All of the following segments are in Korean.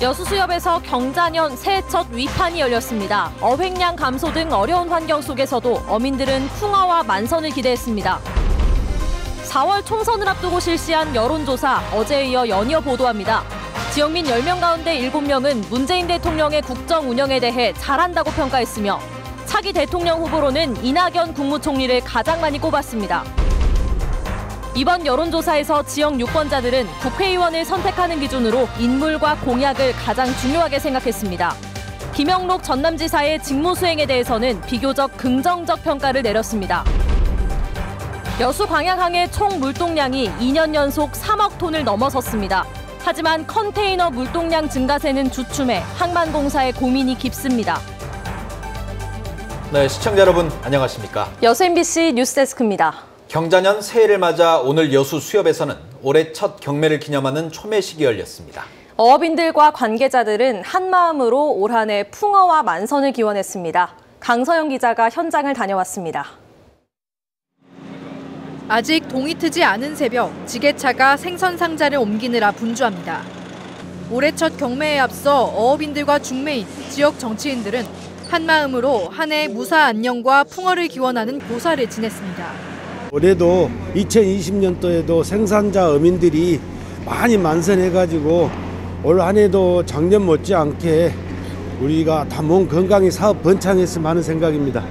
여수수협에서 경자년 새해 첫 위판이 열렸습니다. 어획량 감소 등 어려운 환경 속에서도 어민들은 풍어와 만선을 기대했습니다. 4월 총선을 앞두고 실시한 여론조사 어제에 이어 연이어 보도합니다. 지역민 10명 가운데 7명은 문재인 대통령의 국정 운영에 대해 잘한다고 평가했으며 차기 대통령 후보로는 이낙연 국무총리를 가장 많이 꼽았습니다. 이번 여론조사에서 지역 유권자들은 국회의원을 선택하는 기준으로 인물과 공약을 가장 중요하게 생각했습니다. 김영록 전남지사의 직무 수행에 대해서는 비교적 긍정적 평가를 내렸습니다. 여수 광양항의 총 물동량이 2년 연속 3억 톤을 넘어섰습니다. 하지만 컨테이너 물동량 증가세는 주춤해 항만공사의 고민이 깊습니다. 네, 시청자 여러분 안녕하십니까? 여수 MBC 뉴스데스크입니다. 경자년 새해를 맞아 오늘 여수 수협에서는 올해 첫 경매를 기념하는 초매식이 열렸습니다. 어업인들과 관계자들은 한마음으로 올 한 해 풍어와 만선을 기원했습니다. 강서영 기자가 현장을 다녀왔습니다. 아직 동이 트지 않은 새벽, 지게차가 생선 상자를 옮기느라 분주합니다. 올해 첫 경매에 앞서 어업인들과 중매인, 지역 정치인들은 한마음으로 한 해 무사 안녕과 풍어를 기원하는 고사를 지냈습니다. 올해도 2020년도에도 생산자 어민들이 많이 만선해가지고 올 한해도 작년 못지않게 우리가 다몸 건강히 사업 번창했으면 하는 생각입니다.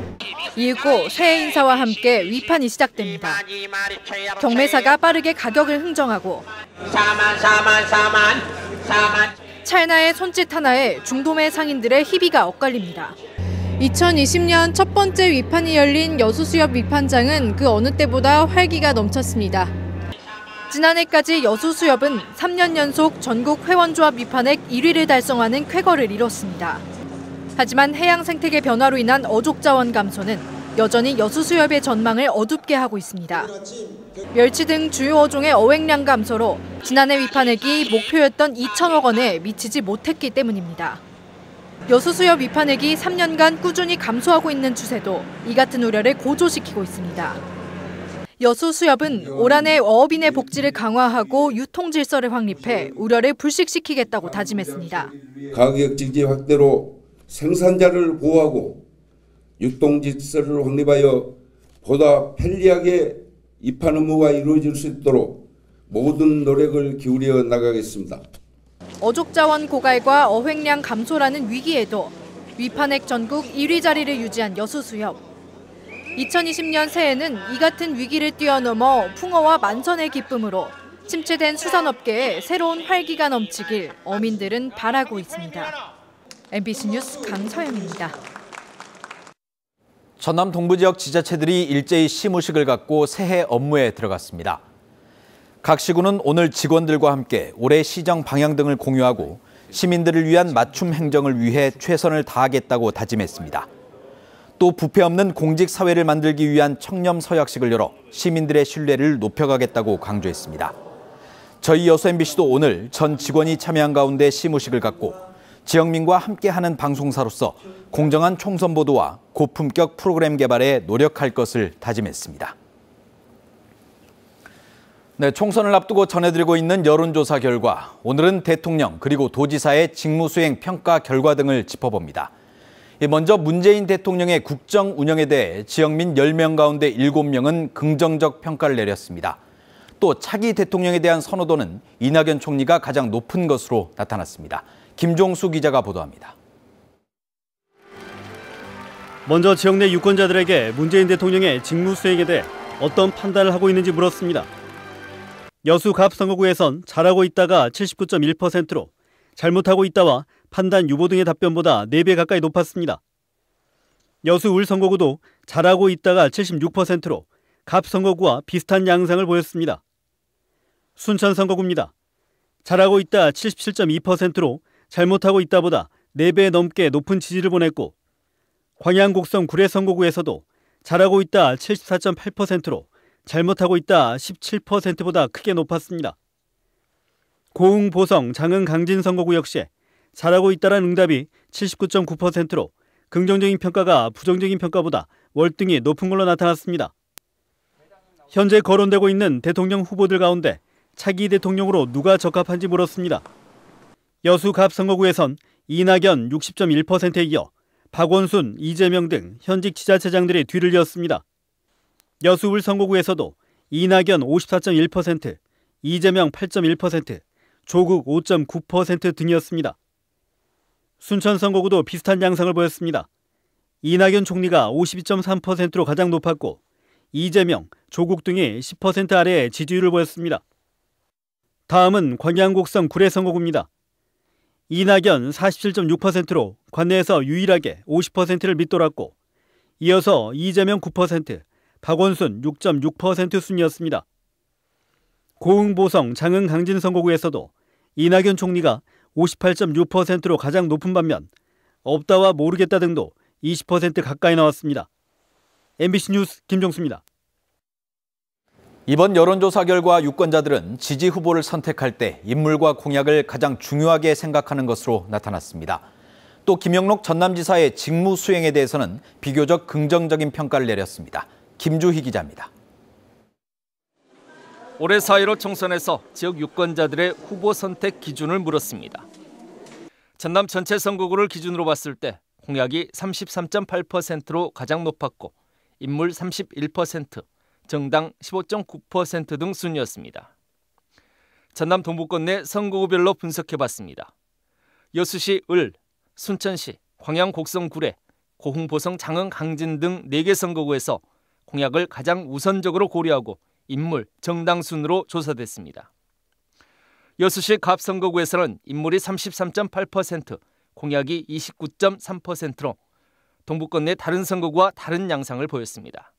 이윽고 새해 인사와 함께 위판이 시작됩니다. 경매사가 빠르게 가격을 흥정하고 4만 4만 4만 4만 찰나의 손짓 하나에 중도매 상인들의 희비가 엇갈립니다. 2020년 첫 번째 위판이 열린 여수수협 위판장은 그 어느 때보다 활기가 넘쳤습니다. 지난해까지 여수수협은 3년 연속 전국 회원조합 위판액 1위를 달성하는 쾌거를 이뤘습니다. 하지만 해양 생태계 변화로 인한 어족 자원 감소는 여전히 여수수협의 전망을 어둡게 하고 있습니다. 멸치 등 주요 어종의 어획량 감소로 지난해 위판액이 목표였던 2천억 원에 미치지 못했기 때문입니다. 여수수협 위판액이 3년간 꾸준히 감소하고 있는 추세도 이 같은 우려를 고조시키고 있습니다. 여수수협은 올 한해 어업인의 복지를 강화하고 유통 질서를 확립해 우려를 불식시키겠다고 다짐했습니다. 가격 지지 확대로 생산자를 보호하고 유통 질서를 확립하여 보다 편리하게 입판 업무가 이루어질 수 있도록 모든 노력을 기울여 나가겠습니다. 어족자원 고갈과 어획량 감소라는 위기에도 위판액 전국 1위 자리를 유지한 여수수협. 2020년 새해는 이 같은 위기를 뛰어넘어 풍어와 만선의 기쁨으로 침체된 수산업계에 새로운 활기가 넘치길 어민들은 바라고 있습니다. MBC 뉴스 강서영입니다. 전남 동부 지역 지자체들이 일제히 시무식을 갖고 새해 업무에 들어갔습니다. 각 시군은 오늘 직원들과 함께 올해 시정 방향 등을 공유하고 시민들을 위한 맞춤 행정을 위해 최선을 다하겠다고 다짐했습니다. 또 부패 없는 공직 사회를 만들기 위한 청렴 서약식을 열어 시민들의 신뢰를 높여가겠다고 강조했습니다. 저희 여수 MBC도 오늘 전 직원이 참여한 가운데 시무식을 갖고 지역민과 함께하는 방송사로서 공정한 총선 보도와 고품격 프로그램 개발에 노력할 것을 다짐했습니다. 네, 총선을 앞두고 전해드리고 있는 여론조사 결과 오늘은 대통령 그리고 도지사의 직무수행 평가 결과 등을 짚어봅니다. 먼저 문재인 대통령의 국정 운영에 대해 지역민 10명 가운데 7명은 긍정적 평가를 내렸습니다. 또 차기 대통령에 대한 선호도는 이낙연 총리가 가장 높은 것으로 나타났습니다. 김종수 기자가 보도합니다. 먼저 지역 내 유권자들에게 문재인 대통령의 직무 수행에 대해 어떤 판단을 하고 있는지 물었습니다. 여수 갑 선거구에선 잘하고 있다가 79.1%로 잘못하고 있다와 판단 유보 등의 답변보다 4배 가까이 높았습니다. 여수 울 선거구도 잘하고 있다가 76%로 갑 선거구와 비슷한 양상을 보였습니다. 순천 선거구입니다. 잘하고 있다 77.2%로 잘못하고 있다보다 4배 넘게 높은 지지를 보냈고 광양 곡성 구례 선거구에서도 잘하고 있다 74.8%로 잘못하고 있다 17%보다 크게 높았습니다. 고흥 보성 장흥 강진 선거구 역시 잘하고 있다는 응답이 79.9%로 긍정적인 평가가 부정적인 평가보다 월등히 높은 걸로 나타났습니다. 현재 거론되고 있는 대통령 후보들 가운데 차기 대통령으로 누가 적합한지 물었습니다. 여수 갑 선거구에선 이낙연 60.1%에 이어 박원순, 이재명 등 현직 지자체장들이 뒤를 이었습니다. 여수 울 선거구에서도 이낙연 54.1%, 이재명 8.1%, 조국 5.9% 등이었습니다. 순천 선거구도 비슷한 양상을 보였습니다. 이낙연 총리가 52.3%로 가장 높았고 이재명, 조국 등이 10% 아래의 지지율을 보였습니다. 다음은 광양곡성 구례 선거구입니다. 이낙연 47.6%로 관내에서 유일하게 50%를 밑돌았고 이어서 이재명 9%, 박원순 6.6% 순이었습니다. 고흥보성 장흥 강진 선거구에서도 이낙연 총리가 58.6%로 가장 높은 반면 없다와 모르겠다 등도 20% 가까이 나왔습니다. MBC 뉴스 김종수입니다. 이번 여론조사 결과 유권자들은 지지 후보를 선택할 때 인물과 공약을 가장 중요하게 생각하는 것으로 나타났습니다. 또 김영록 전남지사의 직무 수행에 대해서는 비교적 긍정적인 평가를 내렸습니다. 김주희 기자입니다. 올해 4.15 총선에서 지역 유권자들의 후보 선택 기준을 물었습니다. 전남 전체 선거구를 기준으로 봤을 때 공약이 33.8%로 가장 높았고 인물 31%, 정당 15.9%등 순이었습니다. 전남 동부권 내 선거구별로 분석해봤습니다. 여수시 을, 순천시, 광양 곡성 구례, 고흥 보성 장흥 강진 등 4개 선거구에서 공약을 가장 우선적으로 고려하고 인물, 정당 순으로 조사됐습니다. 여수시 갑 선거구에서는 인물이 33.8%, 공약이 29.3%로 동부권 내 다른 선거구와 다른 양상을 보였습니다.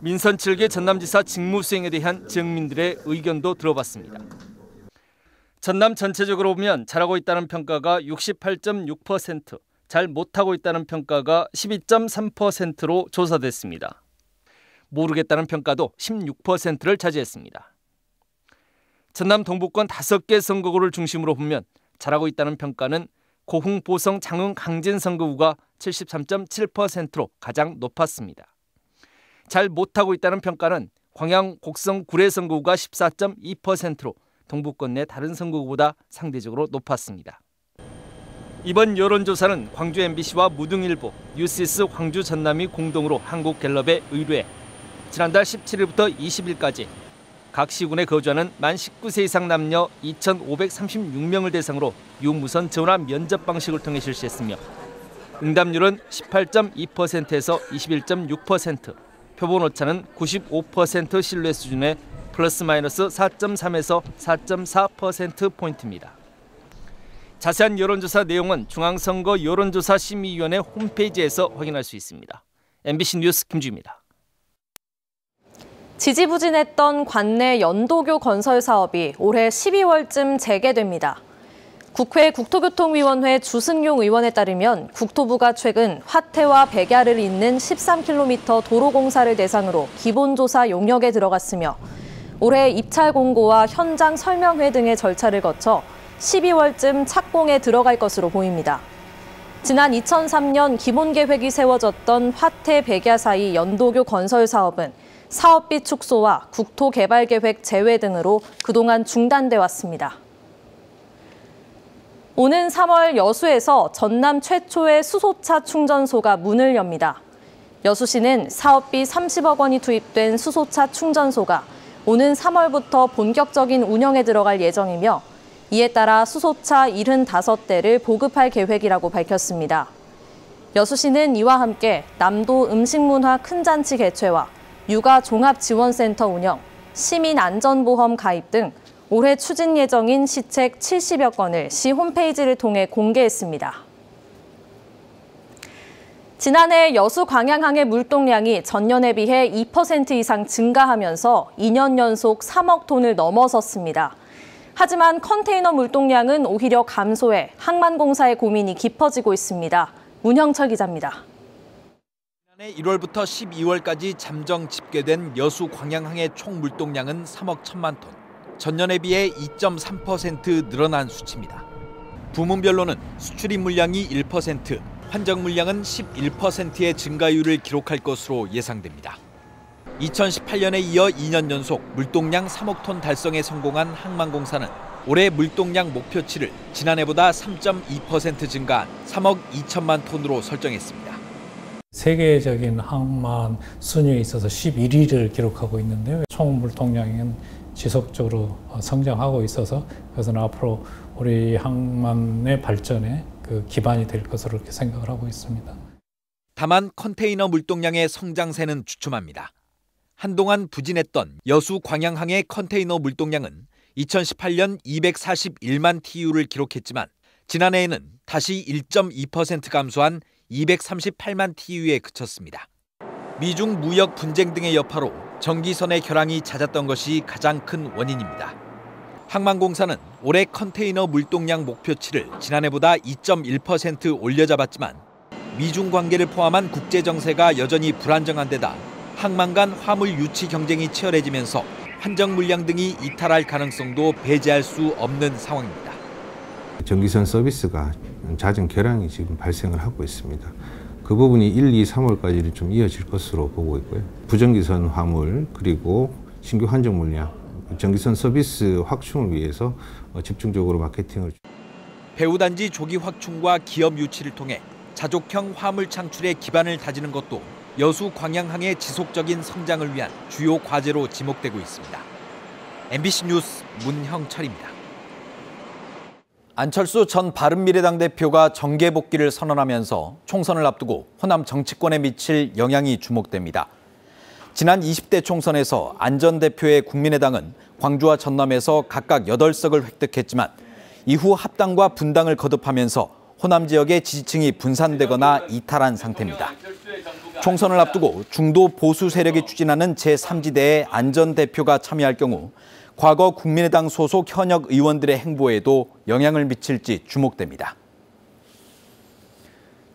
민선 7개 전남지사 직무 수행에 대한 지역민들의 의견도 들어봤습니다. 전남 전체적으로 보면 잘하고 있다는 평가가 68.6%, 잘 못하고 있다는 평가가 12.3%로 조사됐습니다. 모르겠다는 평가도 16%를 차지했습니다. 전남 동부권 5개 선거구를 중심으로 보면 잘하고 있다는 평가는 고흥, 보성, 장흥, 강진 선거구가 73.7%로 가장 높았습니다. 잘 못하고 있다는 평가는 광양, 곡성, 구례 선거구가 14.2%로 동부권 내 다른 선거구보다 상대적으로 높았습니다. 이번 여론조사는 광주 MBC와 무등일보, 뉴시스 광주 전남이 공동으로 한국갤럽에 의뢰해 지난달 17일부터 20일까지 각 시군에 거주하는 만 19세 이상 남녀 2,536명을 대상으로 유무선 전화 면접 방식을 통해 실시했으며 응답률은 18.2%에서 21.6%, 표본 오차는 95% 신뢰 수준의 플러스 마이너스 4.3에서 4.4% 포인트입니다. 자세한 여론조사 내용은 중앙선거 여론조사 심의위원회 홈페이지에서 확인할 수 있습니다. MBC 뉴스 김주입니다. 지지부진했던 관내 연도교 건설 사업이 올해 12월쯤 재개됩니다. 국회 국토교통위원회 주승용 의원에 따르면 국토부가 최근 화태와 백야를 잇는 13km 도로 공사를 대상으로 기본조사 용역에 들어갔으며 올해 입찰 공고와 현장 설명회 등의 절차를 거쳐 12월쯤 착공에 들어갈 것으로 보입니다. 지난 2003년 기본계획이 세워졌던 화태 백야 사이 연도교 건설 사업은 사업비 축소와 국토개발계획 제외 등으로 그동안 중단돼 왔습니다. 오는 3월 여수에서 전남 최초의 수소차 충전소가 문을 엽니다. 여수시는 사업비 30억 원이 투입된 수소차 충전소가 오는 3월부터 본격적인 운영에 들어갈 예정이며 이에 따라 수소차 75대를 보급할 계획이라고 밝혔습니다. 여수시는 이와 함께 남도 음식문화 큰잔치 개최와 육아 종합지원센터 운영, 시민안전보험 가입 등 올해 추진 예정인 시책 70여 건을 시 홈페이지를 통해 공개했습니다. 지난해 여수 광양항의 물동량이 전년에 비해 2% 이상 증가하면서 2년 연속 3억 톤을 넘어섰습니다. 하지만 컨테이너 물동량은 오히려 감소해 항만공사의 고민이 깊어지고 있습니다. 문형철 기자입니다. 지난해 1월부터 12월까지 잠정 집계된 여수 광양항의 총 물동량은 3억 1천만 톤. 전년에 비해 2.3% 늘어난 수치입니다. 부문별로는 수출입 물량이 1%, 환정 물량은 11%의 증가율을 기록할 것으로 예상됩니다. 2018년에 이어 2년 연속 물동량 3억 톤 달성에 성공한 항만공사는 올해 물동량 목표치를 지난해보다 3.2% 증가한 3억 2천만 톤으로 설정했습니다. 세계적인 항만 순위에 있어서 11위를 기록하고 있는데요. 총 물동량은 지속적으로 성장하고 있어서 그것은 앞으로 우리 항만의 발전에 그 기반이 될 것으로 이렇게 생각을 하고 있습니다. 다만 컨테이너 물동량의 성장세는 주춤합니다. 한동안 부진했던 여수 광양항의 컨테이너 물동량은 2018년 241만 TU를 기록했지만 지난해에는 다시 1.2% 감소한 238만 TU에 그쳤습니다. 미중 무역 분쟁 등의 여파로 전기선의 결항이 잦았던 것이 가장 큰 원인입니다. 항만공사는 올해 컨테이너 물동량 목표치를 지난해보다 2.1% 올려 잡았지만 미중 관계를 포함한 국제 정세가 여전히 불안정한 데다 항만 간 화물 유치 경쟁이 치열해지면서 한정 물량 등이 이탈할 가능성도 배제할 수 없는 상황입니다. 전기선 서비스가 잦은 결항이 지금 발생을 하고 있습니다. 그 부분이 1, 2, 3월까지 좀 이어질 것으로 보고 있고요. 부전기선 화물 그리고 신규 한정 물량, 전기선 서비스 확충을 위해서 집중적으로 마케팅을 배후단지 조기 확충과 기업 유치를 통해 자족형 화물 창출의 기반을 다지는 것도 여수 광양항의 지속적인 성장을 위한 주요 과제로 지목되고 있습니다. MBC 뉴스 문형철입니다. 안철수 전 바른미래당 대표가 정계 복귀를 선언하면서 총선을 앞두고 호남 정치권에 미칠 영향이 주목됩니다. 지난 20대 총선에서 안 전 대표의 국민의당은 광주와 전남에서 각각 8석을 획득했지만 이후 합당과 분당을 거듭하면서 호남 지역의 지지층이 분산되거나 이탈한 상태입니다. 총선을 앞두고 중도 보수 세력이 추진하는 제3지대에 안 전 대표가 참여할 경우 과거 국민의당 소속 현역 의원들의 행보에도 영향을 미칠지 주목됩니다.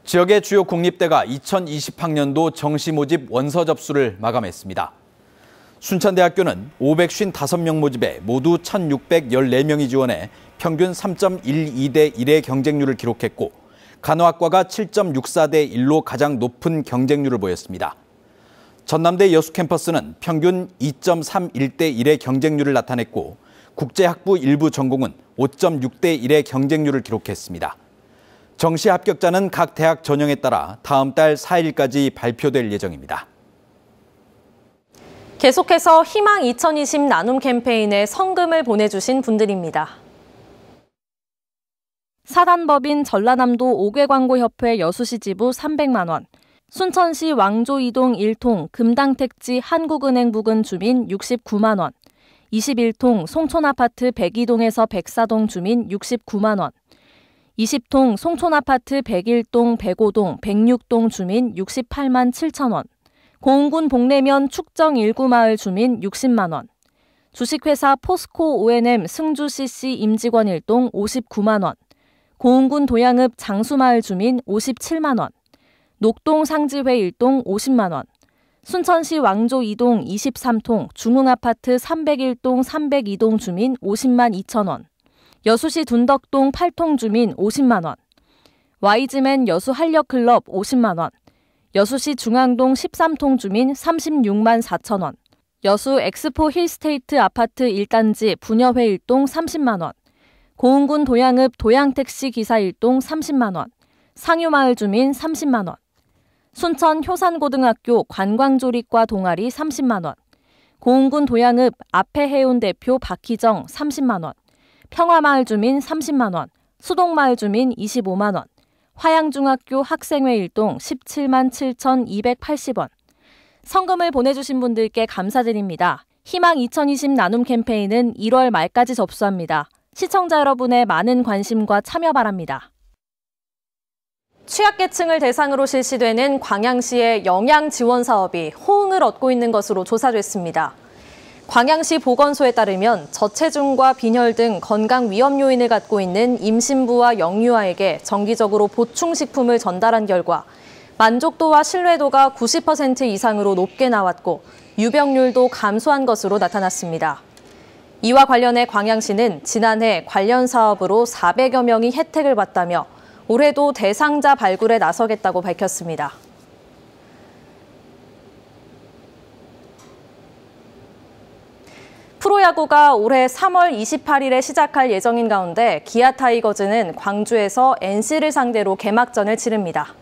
지역의 주요 국립대가 2020학년도 정시 모집 원서 접수를 마감했습니다. 순천대학교는 555명 모집에 모두 1,614명이 지원해 평균 3.12대 1의 경쟁률을 기록했고 간호학과가 7.64대 1로 가장 높은 경쟁률을 보였습니다. 전남대 여수 캠퍼스는 평균 2.31대 1의 경쟁률을 나타냈고 국제학부 일부 전공은 5.6대 1의 경쟁률을 기록했습니다. 정시 합격자는 각 대학 전형에 따라 다음 달 4일까지 발표될 예정입니다. 계속해서 희망 2020 나눔 캠페인에 성금을 보내주신 분들입니다. 사단법인 전라남도 5개 광고협회 여수시 지부 300만 원, 순천시 왕조 이동 1통 금당택지 한국은행 부근 주민 69만 원, 21통 송촌아파트 102동에서 104동 주민 69만 원, 20통 송촌아파트 101동 105동 106동 주민 68만 7천 원, 고흥군 복내면 축정 1구마을 주민 60만 원, 주식회사 포스코 O&M 승주 CC 임직원 1동 59만 원, 고흥군 도양읍 장수마을 주민 57만 원, 녹동 상지회 일동 50만 원, 순천시 왕조 2동 23통 중흥아파트 301동 302동 주민 50만 2천 원, 여수시 둔덕동 8통 주민 50만 원, 와이즈맨 여수 한려클럽 50만 원, 여수시 중앙동 13통 주민 36만 4천 원, 여수 엑스포 힐스테이트 아파트 1단지 부녀회 일동 30만 원, 고흥군 도양읍 도양택시 기사 1동 30만 원, 상유마을 주민 30만 원, 순천 효산고등학교 관광조리과 동아리 30만 원, 고흥군 도양읍 앞에 해운 대표 박희정 30만 원, 평화마을 주민 30만 원, 수동마을 주민 25만 원, 화양중학교 학생회 1동 17만 7,280원. 성금을 보내주신 분들께 감사드립니다. 희망 2020 나눔 캠페인은 1월 말까지 접수합니다. 시청자 여러분의 많은 관심과 참여 바랍니다. 취약계층을 대상으로 실시되는 광양시의 영양 지원 사업이 호응을 얻고 있는 것으로 조사됐습니다. 광양시 보건소에 따르면 저체중과 빈혈 등 건강 위험 요인을 갖고 있는 임신부와 영유아에게 정기적으로 보충식품을 전달한 결과 만족도와 신뢰도가 90% 이상으로 높게 나왔고 유병률도 감소한 것으로 나타났습니다. 이와 관련해 광양시는 지난해 관련 사업으로 400여 명이 혜택을 받다며 올해도 대상자 발굴에 나서겠다고 밝혔습니다. 프로야구가 올해 3월 28일에 시작할 예정인 가운데 기아 타이거즈는 광주에서 NC를 상대로 개막전을 치릅니다.